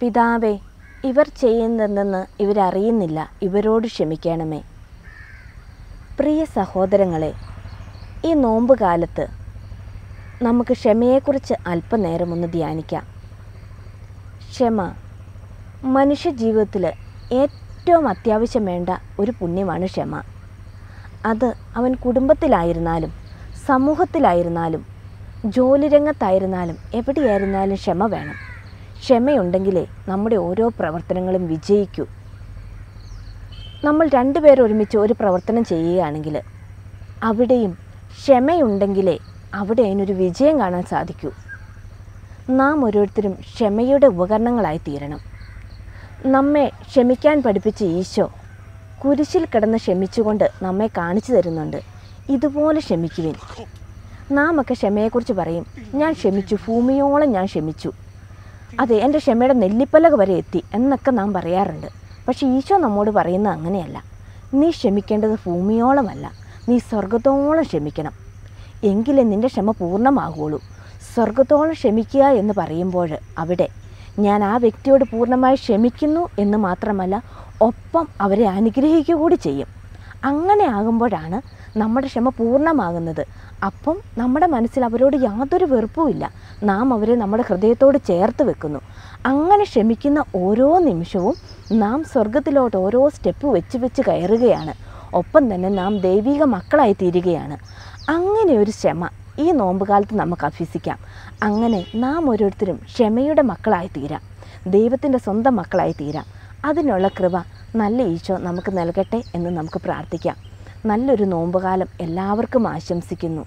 പിതാവേ ഇവർ ചെയ്യുന്നതെന്ന് ഇവരറിയുന്നില്ല. ഇവരോട് ക്ഷമിക്കണമേ. പ്രിയ സഹോദരങ്ങളെ ഈ നോമ്പ് കാലത്ത് നമുക്ക് ക്ഷമയെക്കുറിച്ച് അല്പനേരം ഒന്ന് ധ്യാനിക്കാം. ക്ഷമ മനുഷ്യ ജീവിതത്തിൽ ഏറ്റവും അത്യാവശ്യം വേണ്ട ഒരു പുണ്യമാണ് ക്ഷമ. അത് അവൻ കുടുംബത്തിലായിരുന്നാലും സമൂഹത്തിലായിരുന്നാലും ജോലി രംഗത്തായിരുന്നാലും എവിടെയായിരുന്നാലും ക്ഷമ വേണം. ക്ഷമയുണ്ടെങ്കിലേ നമ്മുടെ ഓരോ പ്രവർത്തനങ്ങളും വിജയിക്കൂ. നമ്മൾ രണ്ടുപേർ ഒരുമിച്ച് ഒരു പ്രവർത്തനം ചെയ്യുകയാണെങ്കിൽ അവിടെയും ക്ഷമയുണ്ടെങ്കിലേ അവിടെ അതിനൊരു വിജയം കാണാൻ സാധിക്കൂ. നാം ഓരോരുത്തരും ക്ഷമയുടെ ഉപകരണങ്ങളായി തീരണം. നമ്മെ ക്ഷമിക്കാൻ പഠിപ്പിച്ച ഈശോ കുരിശിൽ കിടന്ന് ക്ഷമിച്ചുകൊണ്ട് നമ്മെ കാണിച്ചു തരുന്നുണ്ട്. ഇതുപോലെ ക്ഷമിക്കുവിൻ. നാം ഒക്കെ ക്ഷമയെക്കുറിച്ച് പറയും. ഞാൻ ക്ഷമിച്ചു. ഭൂമിയോളം ഞാൻ ക്ഷമിച്ചു. അതെ എന്റെ ക്ഷമയുടെ നെല്ലിപ്പലക വരെ എത്തി എന്നൊക്കെ നാം പറയാറുണ്ട്. പക്ഷേ ഈശോ നമ്മോട് പറയുന്നത് അങ്ങനെയല്ല. നീ ക്ഷമിക്കേണ്ടത് ഭൂമിയോളമല്ല. നീ സ്വർഗത്തോളം ക്ഷമിക്കണം. എങ്കിലേ നിന്റെ ക്ഷമ പൂർണമാകുള്ളൂ സ്വർഗത്തോളം ക്ഷമിക്കുക എന്ന് പറയുമ്പോൾ അവിടെ ഞാൻ ആ വ്യക്തിയോട് പൂർണമായി ക്ഷമിക്കുന്നു എന്ന് മാത്രമല്ല ഒപ്പം അവരെ അനുഗ്രഹിക്കുക കൂടി ചെയ്യും. അങ്ങനെ ആകുമ്പോഴാണ് നമ്മുടെ ക്ഷമ പൂർണമാകുന്നത്. അപ്പം നമ്മുടെ മനസ്സിൽ അവരോട് യാതൊരു വെറുപ്പുമില്ല നാം അവരെ നമ്മുടെ ഹൃദയത്തോട് ചേർത്ത് വെക്കുന്നു. അങ്ങനെ ക്ഷമിക്കുന്ന ഓരോ നിമിഷവും നാം സ്വർഗത്തിലോട്ട് ഓരോ സ്റ്റെപ്പ് വെച്ച് വെച്ച് കയറുകയാണ്. ഒപ്പം തന്നെ നാം ദൈവിക മക്കളായി തീരുകയാണ്. അങ്ങനെ ഒരു ക്ഷമ ഈ നോമ്പുകാലത്ത് നമുക്ക് അഭ്യസിക്കാം. അങ്ങനെ നാം ഓരോരുത്തരും ക്ഷമയുടെ മക്കളായി തീരാം. ദൈവത്തിന്റെ സ്വന്തം മക്കളായി തീരാം. അതിനുള്ള കൃപ നല്ല ഈശോ നമുക്ക് നൽകട്ടെ എന്ന് നമുക്ക് പ്രാർത്ഥിക്കാം. നല്ലൊരു നോമ്പുകാലം എല്ലാവർക്കും ആശംസിക്കുന്നു.